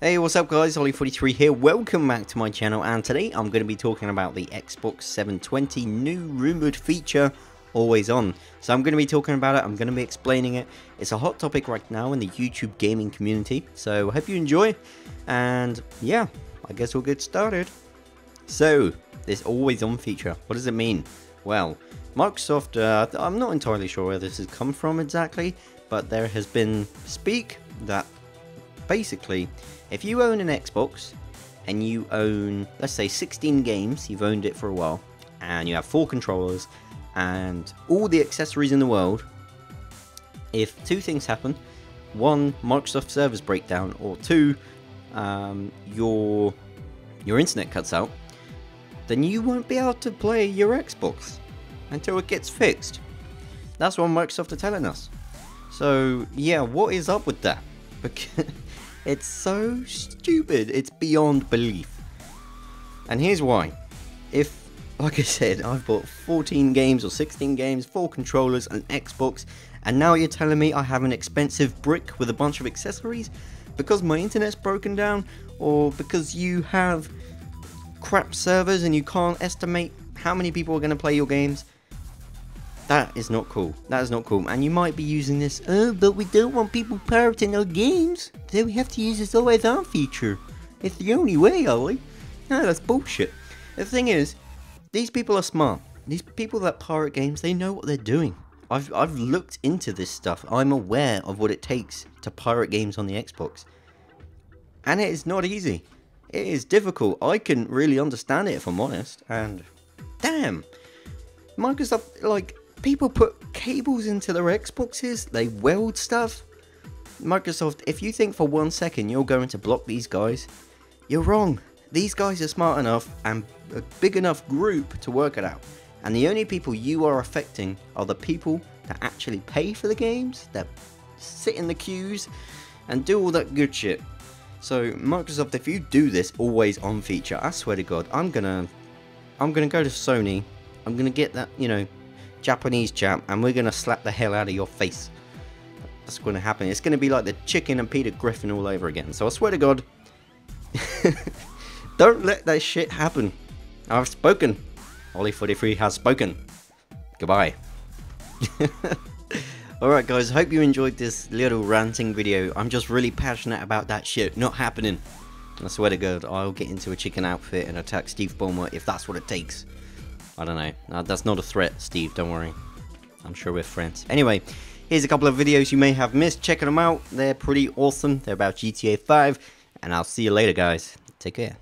Hey, what's up guys, Ollie43 here, welcome back to my channel, and today I'm going to be talking about the Xbox 720 new rumoured feature, Always On. So I'm going to be talking about it, I'm going to be explaining it, it's a hot topic right now in the YouTube gaming community, so I hope you enjoy, and yeah, I guess we'll get started. So, this Always On feature, what does it mean? Well, Microsoft, uh, I'm not entirely sure where this has come from exactly, but there has been speak that basically, if you own an Xbox and you own, let's say, 16 games, you've owned it for a while, and you have four controllers and all the accessories in the world, if two things happen, one, Microsoft servers breakdown, or two, um, your your internet cuts out, then you won't be able to play your Xbox until it gets fixed. That's what Microsoft are telling us. So yeah, what is up with that? It's so stupid, it's beyond belief. And here's why. If, like I said, I've bought 14 games or 16 games, 4 controllers, an Xbox, and now you're telling me I have an expensive brick with a bunch of accessories? Because my internet's broken down? Or because you have crap servers and you can't estimate how many people are going to play your games? That is not cool. That is not cool. And you might be using this, oh, but we don't want people pirating our games. Then we have to use this always on feature. It's the only way, Ollie. No, that's bullshit. The thing is, these people are smart. These people that pirate games, they know what they're doing. I've, I've looked into this stuff. I'm aware of what it takes to pirate games on the Xbox. And it is not easy. It is difficult. I can really understand it if I'm honest. And damn. Microsoft, like, people put cables into their Xboxes, they weld stuff. Microsoft, if you think for one second you're going to block these guys, you're wrong. These guys are smart enough and a big enough group to work it out. And the only people you are affecting are the people that actually pay for the games, that sit in the queues, and do all that good shit. So Microsoft, if you do this always on feature, I swear to God, I'm gonna, I'm gonna go to Sony. I'm gonna get that, you know, Japanese chap, and we're going to slap the hell out of your face. That's going to happen. It's going to be like the chicken and Peter Griffin all over again. So I swear to God, don't let that shit happen. I've spoken. Ollie43 has spoken. Goodbye. Alright guys, hope you enjoyed this little ranting video. I'm just really passionate about that shit not happening. I swear to God, I'll get into a chicken outfit and attack Steve Ballmer if that's what it takes. I don't know. Uh, that's not a threat, Steve. Don't worry. I'm sure we're friends. Anyway, here's a couple of videos you may have missed. Check them out. They're pretty awesome. They're about GTA 5. And I'll see you later, guys. Take care.